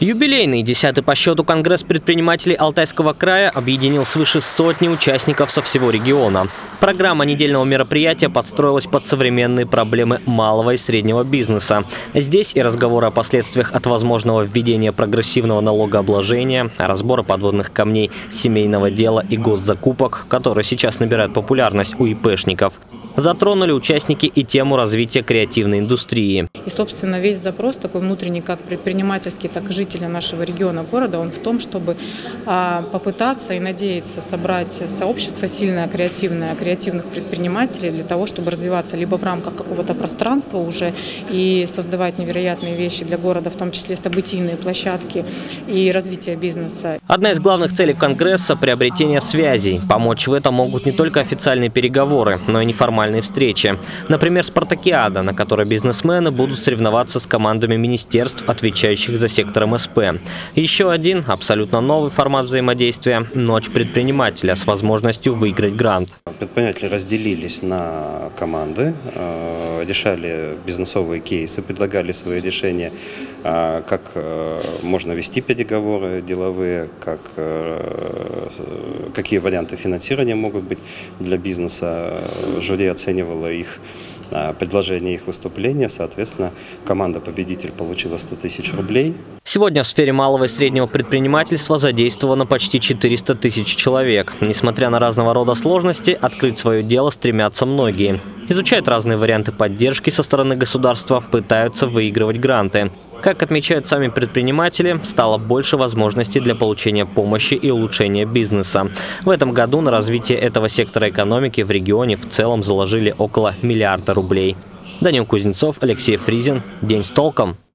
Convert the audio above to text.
Юбилейный, десятый по счету Конгресс предпринимателей Алтайского края объединил свыше сотни участников со всего региона. Программа недельного мероприятия подстроилась под современные проблемы малого и среднего бизнеса. Здесь и разговоры о последствиях от возможного введения прогрессивного налогообложения, разбора подводных камней семейного дела и госзакупок, которые сейчас набирают популярность у ИПшников. Затронули участники и тему развития креативной индустрии. И, собственно, весь запрос такой внутренний, как предпринимательский, так и жителя нашего региона, города, он в том, чтобы а, попытаться и надеяться собрать сообщество сильное, креативное, креативных предпринимателей для того, чтобы развиваться либо в рамках какого-то пространства уже и создавать невероятные вещи для города, в том числе событийные площадки и развитие бизнеса. Одна из главных целей Конгресса – приобретение связей. Помочь в этом могут не только официальные переговоры, но и неформальные неформальные встречи. Например, «Спартакиада», на которой бизнесмены будут соревноваться с командами министерств, отвечающих за сектор МСП. Еще один абсолютно новый формат взаимодействия – «Ночь предпринимателя» с возможностью выиграть грант. Предприниматели разделились на команды, э, решали бизнесовые кейсы, предлагали свои решения, э, как э, можно вести переговоры деловые, как, какие варианты финансирования могут быть для бизнеса. Жюри оценивала их предложение, их выступления. Соответственно, команда-победитель получила 100 тысяч рублей. Сегодня в сфере малого и среднего предпринимательства задействовано почти 400 тысяч человек. Несмотря на разного рода сложности, открыть свое дело стремятся многие. Изучают разные варианты поддержки со стороны государства, пытаются выигрывать гранты. Как отмечают сами предприниматели, стало больше возможностей для получения помощи и улучшения бизнеса. В этом году на развитие этого сектора экономики в регионе в целом заложили около миллиарда рублей. Данил Кузнецов, Алексей Фризин. День с толком.